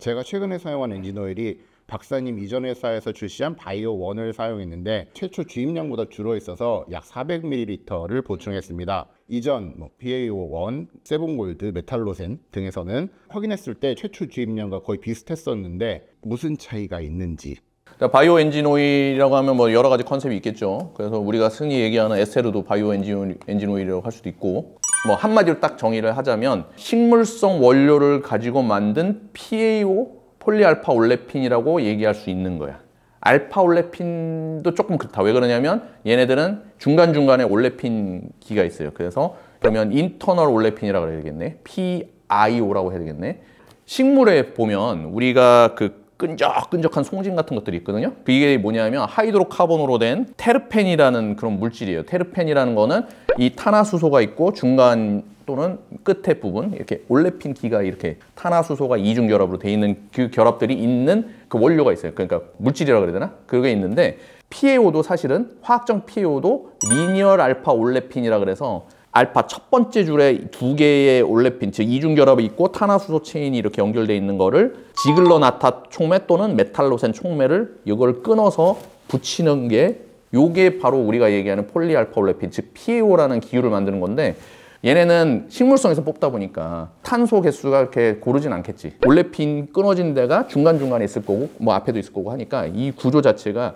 제가 최근에 사용한 엔진오일이 박사님 이전 회사에서 출시한 바이오 원을 사용했는데 최초 주입량보다 줄어 있어서 약 400ml를 보충했습니다. 이전 뭐 PAO1, 세븐골드, 메탈로센 등에서는 확인했을 때 최초 주입량과 거의 비슷했었는데 무슨 차이가 있는지 바이오 엔진 오일이라고 하면 뭐 여러 가지 컨셉이 있겠죠. 그래서 우리가 흔히 얘기하는 에스테르도 바이오 엔진 오일이라고 할 수도 있고 뭐 한마디로 딱 정의를 하자면 식물성 원료를 가지고 만든 PAO 폴리알파 올레핀이라고 얘기할 수 있는 거야. 알파 올레핀도 조금 그렇다. 왜 그러냐면 얘네들은 중간중간에 올레핀 기가 있어요. 그래서 그러면 internal 올레핀이라고 해야 되겠네. PIO라고 해야 되겠네. 식물에 보면 우리가 그 끈적끈적한 송진 같은 것들이 있거든요. 그게 뭐냐면 hydrocarbon으로 된 테르펜이라는 그런 물질이에요. 테르펜이라는 거는 이 탄화수소가 있고 중간 또는 끝에 부분 이렇게 올레핀 기가 이렇게 탄화수소가 이중 결합으로 돼 있는 그 결합들이 있는 그 원료가 있어요. 그러니까 물질이라고 그래야 되나? 그게 있는데 PAO도 사실은 화학적 PAO도 linear 알파 올레핀이라 그래서 알파 첫 번째 줄에 두 개의 올레핀, 즉 이중 결합이 있고 탄화수소 체인이 이렇게 연결돼 있는 거를 지글러나타 촉매 또는 메탈로센 촉매를 이걸 끊어서 붙이는 게 요게 바로 우리가 얘기하는 폴리알파 올레핀, 즉 PAO라는 기유를 만드는 건데 얘네는 식물성에서 뽑다 보니까 탄소 개수가 이렇게 고르진 않겠지. 올레핀 끊어진 데가 중간중간에 있을 거고 뭐 앞에도 있을 거고 하니까 이 구조 자체가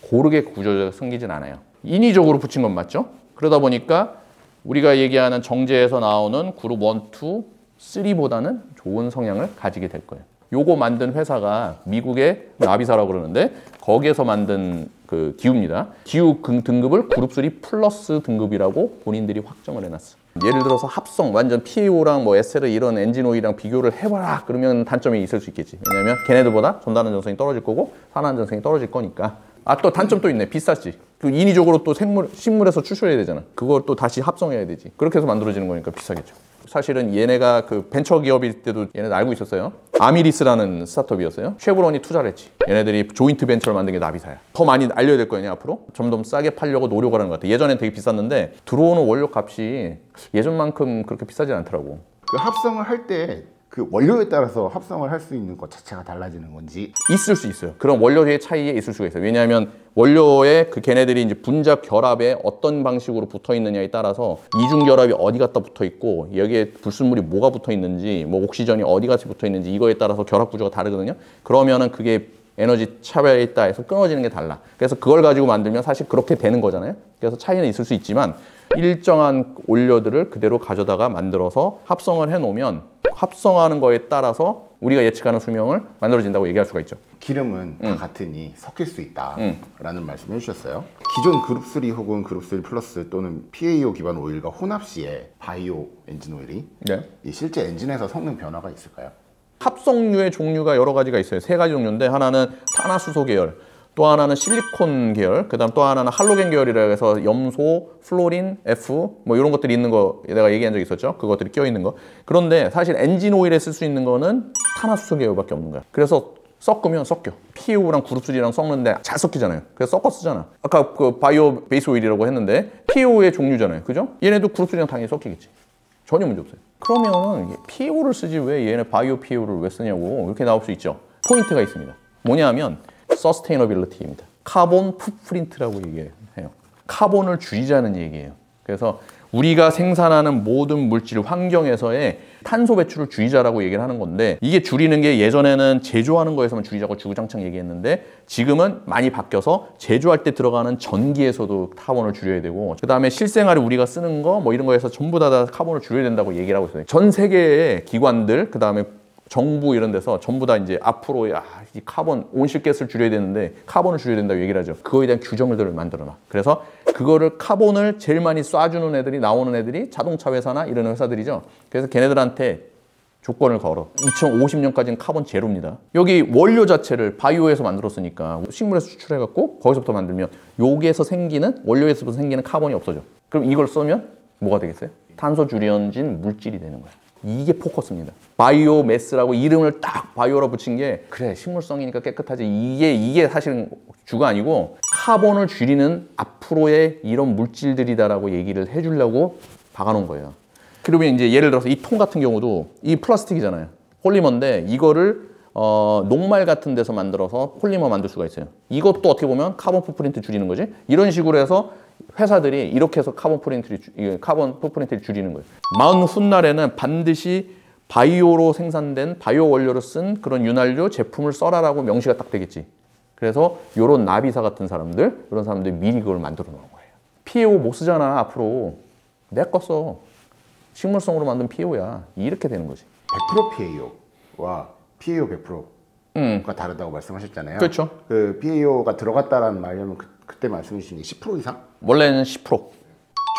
고르게 구조가 생기진 않아요. 인위적으로 붙인 건 맞죠? 그러다 보니까 우리가 얘기하는 정제에서 나오는 그룹 1, 2, 3보다는 좋은 성향을 가지게 될 거예요. 요거 만든 회사가 미국의 나비사라고 그러는데 거기에서 만든 그 기후입니다. 기후 등급을 그룹 3 플러스 등급이라고 본인들이 확정을 해놨어. 예를 들어서 합성, 완전 PAO랑 뭐 SL 이런 엔진 오일이랑 비교를 해봐라. 그러면 단점이 있을 수 있겠지. 왜냐면 걔네들보다 전단 안전성이 떨어질 거고 산화 안전성이 떨어질 거니까. 아 또 단점 또 있네. 비싸지. 그 인위적으로 또 생물, 식물에서 추출해야 되잖아. 그걸 또 다시 합성해야 되지. 그렇게 해서 만들어지는 거니까 비싸겠죠. 사실은 얘네가 그 벤처 기업일 때도 얘네들 알고 있었어요. 아미리스라는 스타트업이었어요. 쉐브론이 투자를 했지. 얘네들이 조인트 벤처를 만든 게 노비사야. 더 많이 알려야 될 거 아니야 앞으로? 점점 싸게 팔려고 노력을 하는 것 같아. 예전엔 되게 비쌌는데 들어오는 원료 값이 예전만큼 그렇게 비싸진 않더라고. 그 합성을 할 때 그 원료에 따라서 합성을 할 수 있는 것 자체가 달라지는 건지 있을 수 있어요. 그런 원료의 차이에 있을 수가 있어요. 왜냐하면 원료에 그 걔네들이 이제 분자 결합에 어떤 방식으로 붙어 있느냐에 따라서 이중 결합이 어디 갖다 붙어 있고 여기에 불순물이 뭐가 붙어 있는지 뭐 옥시전이 어디 같이 붙어 있는지 이거에 따라서 결합 구조가 다르거든요. 그러면은 그게 에너지 차별에 해서 끊어지는 게 달라. 그래서 그걸 가지고 만들면 사실 그렇게 되는 거잖아요. 그래서 차이는 있을 수 있지만 일정한 원료들을 그대로 가져다가 만들어서 합성을 해 놓으면 합성하는 거에 따라서 우리가 예측하는 수명을 만들어진다고 얘기할 수가 있죠. 기름은 다 같으니 섞일 수 있다라는 말씀을 해주셨어요. 기존 그룹 3 혹은 그룹 3 플러스 또는 PAO 기반 오일과 혼합 시에 바이오 엔진 오일이 네. 이 실제 엔진에서 성능 변화가 있을까요? 합성유의 종류가 여러 가지가 있어요. 세 가지 종류인데 하나는 탄화수소 계열, 또 하나는 실리콘 계열, 그 다음 또 하나는 할로겐 계열이라 해서 염소, fluorine, F 뭐 이런 것들이 있는 거 내가 얘기한 적 있었죠. 그것들이 껴 있는 거. 그런데 사실 엔진 오일에 쓸 수 있는 거는 탄화수소 계열밖에 없는 거야. 그래서 섞으면 섞여. PAO랑 그룹3랑 섞는데 잘 섞이잖아요. 그래서 섞어 쓰잖아. 아까 그 바이오 베이스 오일이라고 했는데 PAO의 종류잖아요. 그죠? 얘네도 그룹3랑 당연히 섞이겠지. 전혀 문제 없어요. 그러면 PAO를 쓰지 왜 얘네 바이오 PAO를 왜 쓰냐고 이렇게 나올 수 있죠. 포인트가 있습니다. 뭐냐면 sustainability입니다. carbon footprint라고 얘기해요. 카본을 줄이자는 얘기예요. 그래서 우리가 생산하는 모든 물질 환경에서의 탄소 배출을 줄이자라고 얘기를 하는 건데 이게 줄이는 게 예전에는 제조하는 거에서만 줄이자고 주구장창 얘기했는데 지금은 많이 바뀌어서 제조할 때 들어가는 전기에서도 카본을 줄여야 되고 그 다음에 실생활에 우리가 쓰는 거 뭐 이런 거에서 전부 다, 다 카본을 줄여야 된다고 얘기를 하고 있어요. 전 세계의 기관들 그 다음에 정부 이런 데서 전부 다 이제 앞으로 야, 이 카본 온실가스를 줄여야 되는데 카본을 줄여야 된다고 얘기를 하죠. 그거에 대한 규정들을 만들어 놔. 그래서 그거를 카본을 제일 많이 쏴주는 애들이 나오는 애들이 자동차 회사나 이런 회사들이죠. 그래서 걔네들한테 조건을 걸어. 2050년까지는 카본 제로입니다. 여기 원료 자체를 바이오에서 만들었으니까 식물에서 추출해갖고 거기서부터 만들면 여기에서 생기는 원료에서부터 생기는 카본이 없어져. 그럼 이걸 쓰면 뭐가 되겠어요? 탄소 줄여진 물질이 되는 거야. 이게 포커스입니다. 바이오 매스라고 이름을 딱 바이오로 붙인 게 그래 식물성이니까 깨끗하지 이게 이게 사실은 주가 아니고 카본을 줄이는 앞으로의 이런 물질들이다라고 얘기를 해주려고 박아놓은 거예요. 그러면 이제 예를 들어서 이 통 같은 경우도 이 플라스틱이잖아요. 폴리머인데 이거를 어, 녹말 같은 데서 만들어서 폴리머 만들 수가 있어요. 이것도 어떻게 보면 carbon footprint 줄이는 거지. 이런 식으로 해서 회사들이 이렇게 해서 카본 이게 carbon footprint를 줄이는 거예요. 먼 훗날에는 반드시 바이오로 생산된 바이오 원료를 쓴 그런 윤활유 제품을 써라라고 명시가 딱 되겠지. 그래서 요런 Novvi사 같은 사람들, 이런 사람들이 미리 그걸 만들어 놓은 거예요. PAO 못 쓰잖아 앞으로. 내 거 써. 식물성으로 만든 PAO야. 이렇게 되는 거지. 100% PAO와 PAO 100%가 다르다고 말씀하셨잖아요. 그렇죠. 그 PAO가 들어갔다라는 말이면 그, 그때 말씀해 주신 게 10% 이상 원래는 10%.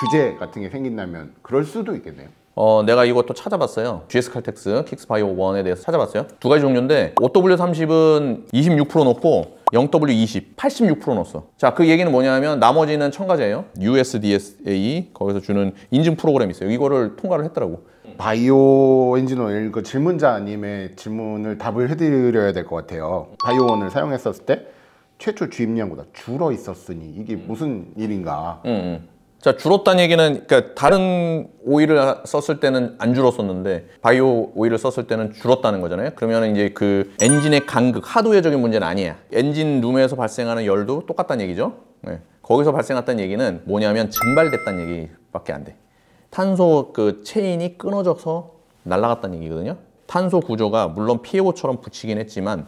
주제 같은 게 생긴다면 그럴 수도 있겠네요. 어, 내가 이것도 찾아봤어요. GS 칼텍스 킥스 바이오 1에 대해서 찾아봤어요. 두 가지 종류인데 OW30은 26% 넣고 0W20 86% 넣었어. 자, 그 얘기는 뭐냐면 나머지는 첨가제예요. USDSA 거기서 주는 인증 프로그램이 있어요. 이거를 통과를 했더라고. 바이오 엔진 오일 그 질문자님의 질문을 답을 해드려야 될 것 같아요. 바이오원을 사용했었을 때 최초 주입량보다 줄어 있었으니 이게 무슨 일인가? 자, 줄었다는 얘기는 그러니까 다른 오일을 썼을 때는 안 줄었었는데 바이오 오일을 썼을 때는 줄었다는 거잖아요. 그러면 이제 그 엔진의 간극, 하드웨어적인 문제는 아니야. 엔진 룸에서 발생하는 열도 똑같다는 얘기죠. 네. 거기서 발생했다는 얘기는 뭐냐면 증발됐다는 얘기밖에 안 돼. 탄소 그 체인이 끊어져서 날아갔다는 얘기거든요. 탄소 구조가 물론 PAO처럼 붙이긴 했지만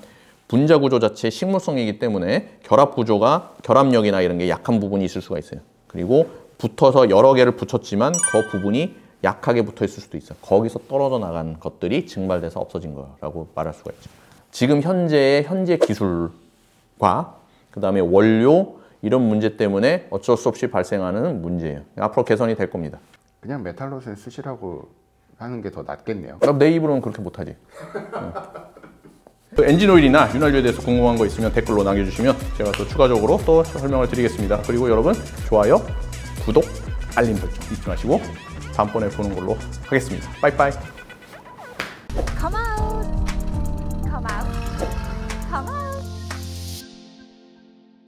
분자 구조 자체 식물성이기 때문에 결합 구조가 결합력이나 이런 게 약한 부분이 있을 수가 있어요. 그리고 붙어서 여러 개를 붙였지만 그 부분이 약하게 붙어 있을 수도 있어요. 거기서 떨어져 나간 것들이 증발돼서 없어진 거라고 말할 수가 있죠. 지금 현재의 현재 기술과 그다음에 원료 이런 문제 때문에 어쩔 수 없이 발생하는 문제예요. 앞으로 개선이 될 겁니다. 그냥 메탈로션 쓰시라고 하는 게 더 낫겠네요. 그럼 내 입으로는 그렇게 못하지. 그 엔진 오일이나 윤활유에 대해서 궁금한 거 있으면 댓글로 남겨주시면 제가 또 추가적으로 또 설명을 드리겠습니다. 그리고 여러분 좋아요, 구독, 알림 설정 잊지 마시고 다음번에 보는 걸로 하겠습니다. 빠이빠이. Come on.